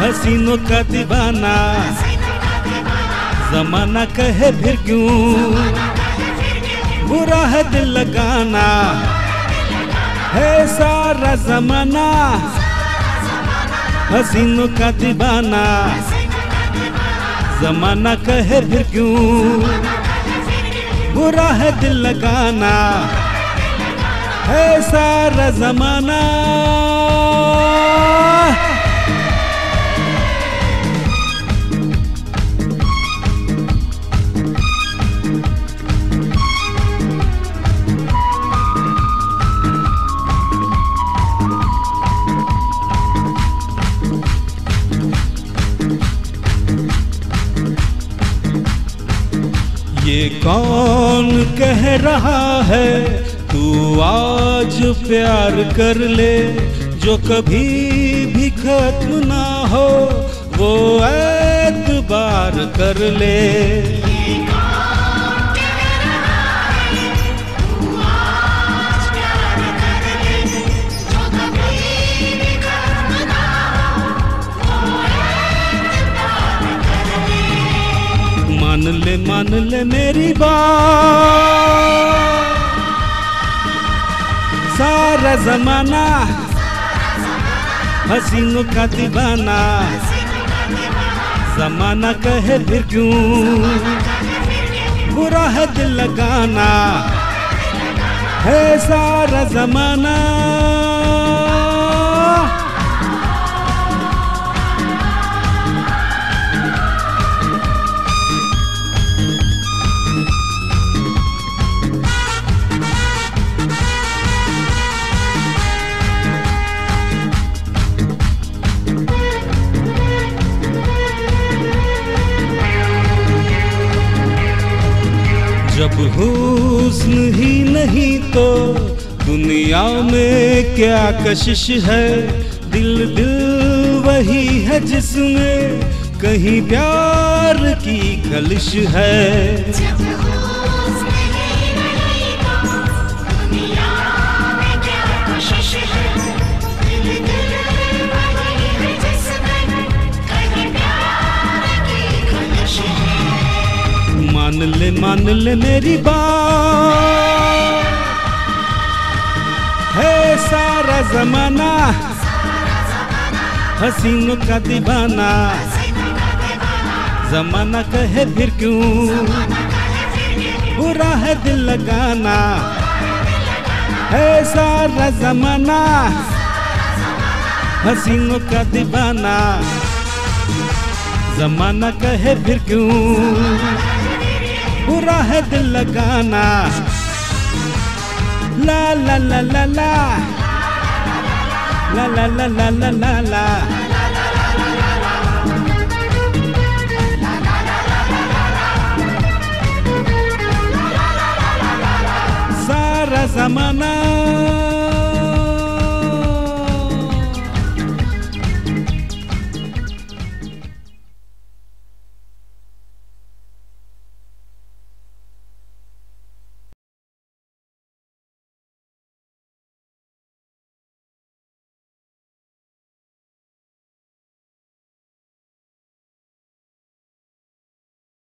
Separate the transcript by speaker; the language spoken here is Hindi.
Speaker 1: हसीनों का दीवाना। जमाना कहे फिर क्यों? बुरा है दिल लगाना। है सारा जमाना। हसीनों का दीवाना। जमाना कहे फिर क्यों? बुरा है दिल लगाना। है सारा जमाना। ये कौन कह रहा है? तू आज प्यार कर ले, जो कभी भी खत्म ना हो, वो एतबार कर ले। ले, मान ले मेरी बात। सारा जमाना हसीनों का दीवाना। जमाना कहे फिर क्यों? बुरा है दिल लगाना। है सारा जमाना जब हुस्न ही नहीं
Speaker 2: तो दुनिया में क्या कशिश है? दिल दिल वही है जिसमें कहीं प्यार की खलिश है।
Speaker 1: मान ले मान ले मेरी बात। है सारा जमाना, हसीनों का दीवाना। जमाना कहे फिर क्यों? बुरा है दिल लगाना। है सारा जमाना, हसीनों का दीवाना। जमाना कहे फिर क्यों? बुरा है दिल लगाना ला ला ला ला ला ला ला ला ला ला ला ला सारा जमाना